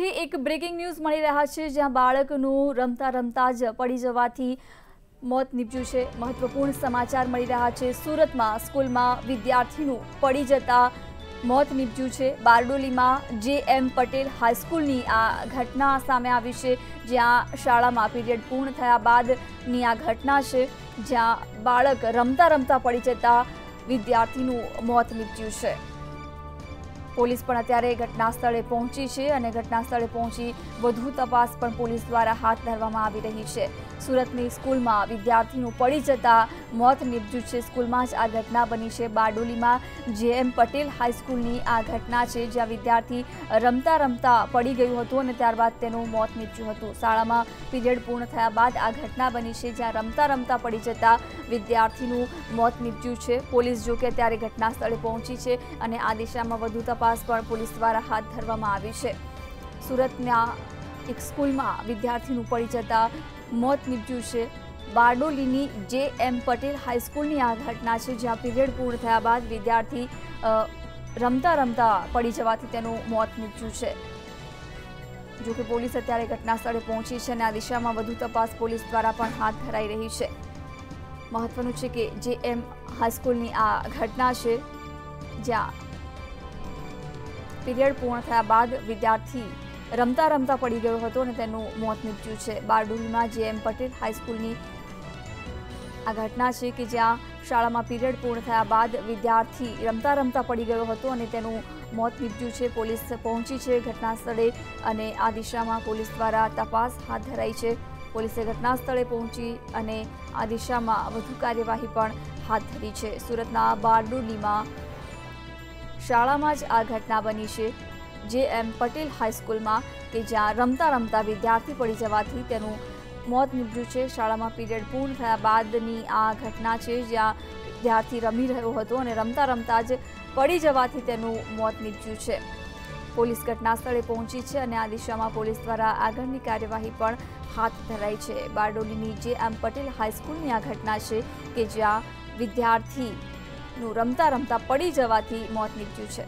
સુરતથી એક breaking news મળી રહ્યા છે, જ્યાં બાળકનું રમતા રમતા જ પડી જવાથી મોત નીપજ્યું છે. મહત્વપૂર્ણ સમાચાર મળી રહ્યા છે. સુરતમાં સ્કૂલમાં વિદ્યાર્થીનું પડી જતા મોત નીપજ્યું છે. બારડોલીમાં જે એમ પટેલ હાઈસ્કૂલની આ ઘટના સામે આવી છે, જ્યાં શાળામાં પીરિયડ પૂર્ણ થયા બાદની આ ઘટના છે, જ્યાં બાળક રમતા રમતા પડી જતા વિદ્યાર્થીનું મોત નીપજ્યું છે. પોલીસ પણ અત્યારે ઘટના સ્થળે પહોંચી છે અને ઘટના સ્થળે પહોંચી વધુ તપાસ પણ પોલીસ દ્વારા હાથ ધરવામાં આવી રહી છે. સુરતની સ્કૂલમાં વિદ્યાર્થીનું પડી જતા મોત નીપજ્યું છે. સ્કૂલમાં જ આ ઘટના બની છે. બારડોલીમાં જે એમ પટેલ હાઈસ્કૂલની આ ઘટના છે, જ્યાં વિદ્યાર્થી રમતા રમતા પડી ગયું હતું અને ત્યારબાદ તેનું મોત નીપજ્યું હતું. શાળામાં પીરિયડ પૂર્ણ થયા બાદ આ ઘટના બની છે, જ્યાં રમતા રમતા પડી જતા વિદ્યાર્થીનું મોત નીપજ્યું છે. પોલીસ જોકે અત્યારે ત્યારે ઘટના સ્થળે પહોંચી છે અને આ દિશામાં વધુ તપાસ પણ પોલીસ દ્વારા હાથ ધરવામાં આવી છે. સુરતના એક સ્કૂલમાં વિદ્યાર્થીનું પડી જતા મોત નીપજ્યું છે. બારડોલીની જે એમ પટેલ હાઈસ્કૂલની આ ઘટના છે, જ્યાં પીરિયડ પૂર્ણ થયા બાદ વિદ્યાર્થી રમતા રમતા પડી જવાથી તેનું મોત નીપજ્યું છે. જોકે પોલીસ અત્યારે ઘટના સ્થળે પહોંચી છે અને આ દિશામાં વધુ તપાસ પોલીસ દ્વારા પણ હાથ ધરાઈ રહી છે. મહત્વનું છે કે જે એમ હાઈસ્કૂલની આ ઘટના છે, જ્યાં પીરિયડ પૂર્ણ થયા બાદ વિદ્યાર્થી રમતા રમતા પડી ગયો હતો અને તેનું મોત નીપજ્યું છે. બારડોલીમાં જે એમ પટેલ હાઈસ્કૂલની આ ઘટના છે કે જ્યાં શાળામાં પીરિયડ પૂર્ણ થયા બાદ વિદ્યાર્થી રમતા રમતા પડી ગયો હતો અને તેનું મોત નીપજ્યું છે. પોલીસ પહોંચી છે ઘટના સ્થળે અને આ દિશામાં પોલીસ દ્વારા તપાસ હાથ ધરાઈ છે. પોલીસે ઘટના સ્થળે પહોંચી અને આ દિશામાં વધુ કાર્યવાહી પણ હાથ ધરી છે. સુરતના બારડોલીમાં શાળામાં જ આ ઘટના બની છે. જે એમ પટેલ હાઈસ્કૂલમાં કે જ્યાં રમતા રમતા વિદ્યાર્થી પડી જવાથી તેનું મોત નીપજ્યું છે. શાળામાં પીરિયડ પૂર્ણ થયા બાદની આ ઘટના છે, જ્યાં વિદ્યાર્થી રમી રહ્યો હતો અને રમતા રમતા જ પડી જવાથી તેનું મોત નીપજ્યું છે. પોલીસ ઘટના સ્થળે પહોંચી છે અને આ દિશામાં પોલીસ દ્વારા આગળની કાર્યવાહી પણ હાથ ધરાઈ છે. બારડોલીની જે એમ પટેલ હાઈસ્કૂલની આ ઘટના છે કે જ્યાં વિદ્યાર્થીનું રમતા રમતા પડી જવાથી મોત નીપજ્યું છે.